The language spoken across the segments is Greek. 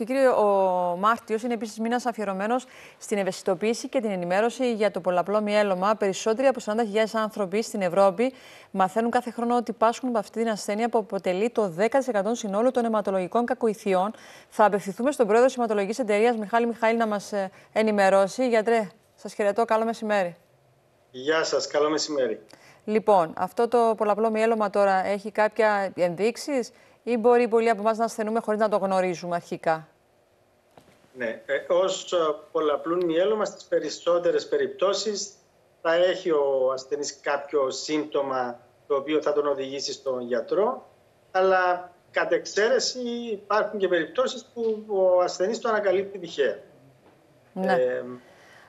και κύριοι, ο Μάρτιος είναι επίσης μήνας αφιερωμένος στην ευαισθητοποίηση και την ενημέρωση για το πολλαπλό μυέλωμα. Περισσότεροι από 40.000 άνθρωποι στην Ευρώπη μαθαίνουν κάθε χρόνο ότι πάσχουν από αυτή την ασθένεια που αποτελεί το 10% συνόλου των αιματολογικών κακοηθειών. Θα απευθυνθούμε στον πρόεδρο της αιματολογικής εταιρείας, Μιχάλη Μιχάλη, να μας ε, ενημερώσει. Γιατρέ, σας χαιρετώ. Καλό μεσημέρι. Γεια σας, καλό μεσημέρι. Λοιπόν, αυτό το πολλαπλό μυέλωμα τώρα έχει κάποια ενδείξεις ή μπορεί πολλοί από εμάς να ασθενούμε χωρίς να το γνωρίζουμε αρχικά; Ναι, ε, ως ε, πολλαπλούν μυέλωμα στις περισσότερες περιπτώσεις θα έχει ο ασθενής κάποιο σύμπτωμα το οποίο θα τον οδηγήσει στον γιατρό, αλλά κατ' εξαίρεση υπάρχουν και περιπτώσεις που ο ασθενής το ανακαλύπτει τυχαία. Ναι. Ε,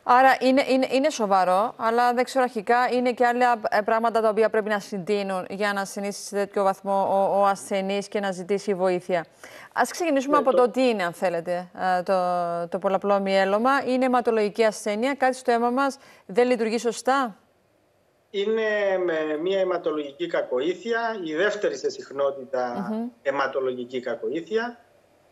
Άρα είναι, είναι, είναι σοβαρό, αλλά δεν ξέρω αρχικά είναι και άλλα ε, πράγματα τα οποία πρέπει να συντείνουν για να ασθενήσει σε τέτοιο βαθμό ο, ο ασθενής και να ζητήσει βοήθεια. Α ξεκινήσουμε ναι, από το... τι είναι, αν θέλετε, ε, το, το πολλαπλό μυέλωμα. Είναι αιματολογική ασθένεια, κάτι στο αίμα μας δεν λειτουργεί σωστά; Είναι με μια αιματολογική κακοήθεια, η δεύτερη σε συχνότητα mm αιματολογική κακοήθεια.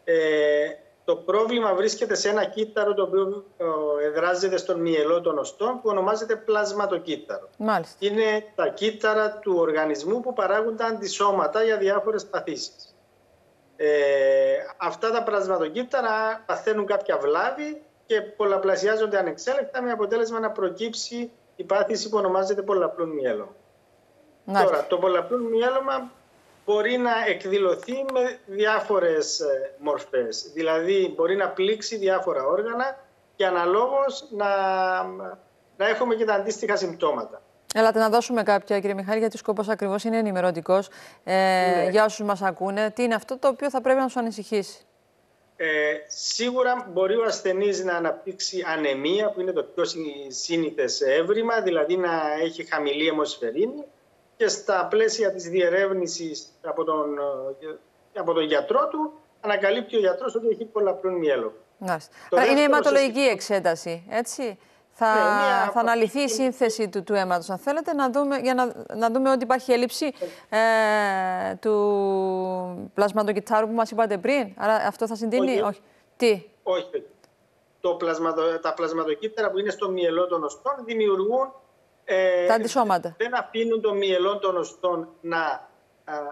Ε, το πρόβλημα βρίσκεται σε ένα κύτταρο το οποίο ε, εδράζεται στον μυελό των οστών που ονομάζεται πλασματοκύτταρο. Μάλιστα. Είναι τα κύτταρα του οργανισμού που παράγουν τα αντισώματα για διάφορες παθήσεις. Ε, αυτά τα πλασματοκύτταρα παθαίνουν κάποια βλάβη και πολλαπλασιάζονται ανεξέλεκτα με αποτέλεσμα να προκύψει η πάθηση που ονομάζεται πολλαπλούν μυέλωμα. Τώρα, το πολλαπλούν μυέλωμα μπορεί να εκδηλωθεί με διάφορες ε, μορφές. Δηλαδή μπορεί να πλήξει διάφορα όργανα και αναλόγως να, να έχουμε και τα αντίστοιχα συμπτώματα. Έλατε να δώσουμε κάποια, κύριε Μιχάλη, γιατί ο σκοπός ακριβώς είναι ενημερωτικός. Ε, ναι. Για όσους μας ακούνε, τι είναι αυτό το οποίο θα πρέπει να σου ανησυχήσει. Ε, σίγουρα μπορεί ο ασθενής να αναπτύξει ανεμία, που είναι το πιο σύνηθες έβριμα, δηλαδή να έχει χαμηλή αιμοσφαιρίνη, και στα πλαίσια της διερεύνησης από τον, ε, από τον γιατρό του ανακαλύπτει ο γιατρός ότι έχει πολλαπλούν μυέλο. Είναι αιματολογική εξέταση, έτσι. Θα, ναι, θα αναλυθεί η σύνθεση του, του αίματος, αν θέλετε, να δούμε, για να, να δούμε ότι υπάρχει έλλειψη ε, του πλασματοκυτάρου που μας είπατε πριν. Άρα αυτό θα συντείνει, όχι. όχι. Τι; Όχι. Το πλασματο, τα πλασματοκύτταρα που είναι στο μυελό των οστών δημιουργούν ε, τα αντισώματα. Δεν αφήνουν το μυελό των οστών να,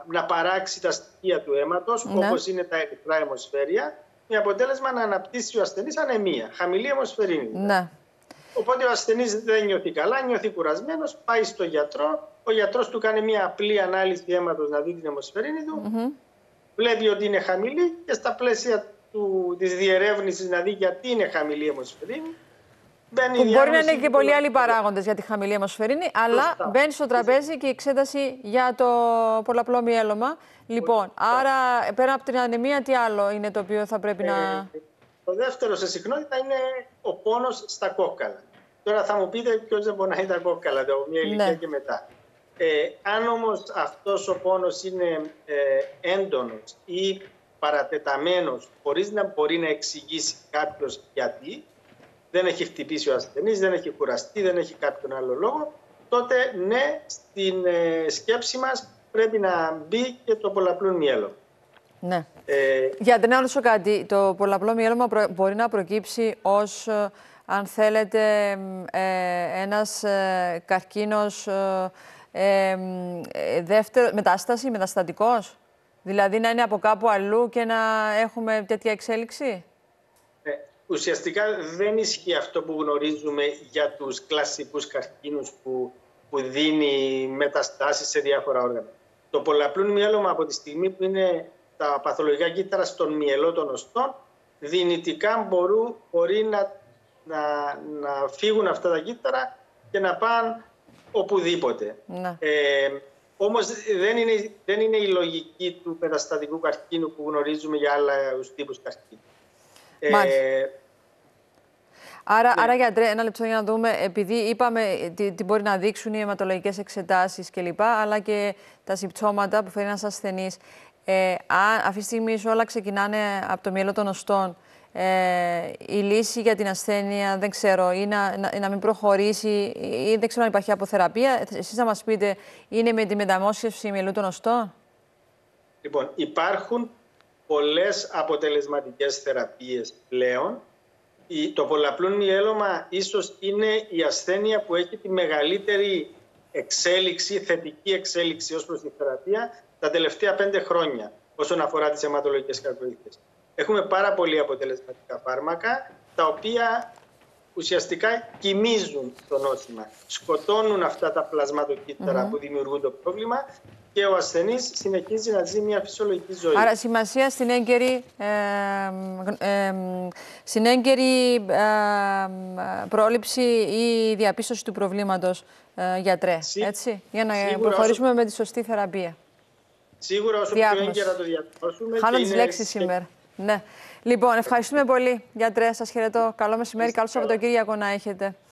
να παράξει τα στοιχεία του αίματος, ναι. όπως είναι τα ερυθρά αιμοσφαίρια, με αποτέλεσμα να αναπτύσσει ο ασθενής ανεμία, χαμηλή αιμοσφαιρίνη. Ναι. Οπότε ο ασθενής δεν νιώθει καλά, νιώθει κουρασμένος, πάει στο γιατρό, ο γιατρός του κάνει μια απλή ανάλυση αίματος να δει την αιμοσφαιρίνη του, mm βλέπει ότι είναι χαμηλή και στα πλαίσια του, της διερεύνησης να δει γιατί είναι χαμηλή η αιμοσφαιρίνη, που μπορεί να είναι και πολλοί άλλοι παράγοντες για τη χαμηλή αιμοσφαιρίνη, αλλά μπαίνει στο τραπέζι και η εξέταση για το πολλαπλό μυέλωμα. Λοιπόν, άρα πέρα από την ανεμία, τι άλλο είναι το οποίο θα πρέπει να. Ε, το δεύτερο σε συχνότητα είναι ο πόνος στα κόκκαλα. Τώρα θα μου πείτε ποιος δεν πονάει τα κόκκαλα, από μια ηλικία ναι. και μετά. Ε, αν όμως αυτός ο πόνος είναι ε, έντονος ή παρατεταμένος, χωρίς να μπορεί να εξηγήσει κάποιος γιατί, δεν έχει χτυπήσει ο ασθενής, δεν έχει κουραστεί, δεν έχει κάποιον άλλο λόγο, τότε ναι, στην ε, σκέψη μας πρέπει να μπει και το πολλαπλό μυέλο. Ναι. Ε, Για να ρωτήσω κάτι, το πολλαπλό μυέλωμα μπορεί να προκύψει ως, ε, αν θέλετε, ε, ένας ε, καρκίνος ε, δεύτερο, μετάσταση, μεταστατικός; Δηλαδή να είναι από κάπου αλλού και να έχουμε τέτοια εξέλιξη; Ουσιαστικά δεν ισχύει αυτό που γνωρίζουμε για τους κλασικούς καρκίνους που, που δίνει μεταστάσεις σε διάφορα όργανα. Το πολλαπλούν μυέλωμα από τη στιγμή που είναι τα παθολογικά κύτταρα στον μυελό των οστών, δυνητικά μπορούν, μπορεί να, να, να φύγουν αυτά τα κύτταρα και να πάνε οπουδήποτε. Ναι. Ε, όμως δεν είναι, δεν είναι η λογική του μεταστατικού καρκίνου που γνωρίζουμε για άλλους τύπους καρκίνου. Ε, άρα, ναι. άρα, γιατρέ, ένα λεπτό για να δούμε, επειδή είπαμε τι, τι μπορεί να δείξουν οι αιματολογικές εξετάσεις κλπ., αλλά και τα συμπτώματα που φέρει ένας ασθενής. Ε, αυτή τη στιγμή όλα ξεκινάνε από το μυαλό των οστών. Ε, η λύση για την ασθένεια, δεν ξέρω, ή να, να, να, μην προχωρήσει, ή δεν ξέρω αν υπάρχει αποθεραπεία. Εσείς να μας πείτε, είναι με τη μεταμόσχευση μυαλού των οστών; Λοιπόν, υπάρχουν πολλές αποτελεσματικές θεραπείες πλέον. Το πολλαπλό μυέλωμα ίσως είναι η ασθένεια που έχει τη μεγαλύτερη εξέλιξη, θετική εξέλιξη ως προς τη θεραπεία τα τελευταία πέντε χρόνια όσον αφορά τις αιματολογικές κακοήθειες. Έχουμε πάρα πολύ αποτελεσματικά φάρμακα τα οποία ουσιαστικά κοιμίζουν το νόσημα. Σκοτώνουν αυτά τα πλασματοκύτταρα που δημιουργούν το πρόβλημα και ο ασθενής συνεχίζει να ζει μια φυσιολογική ζωή. Άρα σημασία στην έγκαιρη, ε, ε, στην έγκαιρη πρόληψη ή διαπίστωση του προβλήματος, ε, γιατρέ, έτσι, για να προχωρήσουμε με τη σωστή θεραπεία. Σίγουρα όσο Διάγνωση. πιο έγκαιρα το διαπιστώσουμε. Χάνω τις λέξεις σήμερα. Ναι. Λοιπόν, ευχαριστούμε πολύ, γιατρέ. Σας χαιρετώ. Καλό μεσημέρι, καλό Σαββατοκύριακο να έχετε.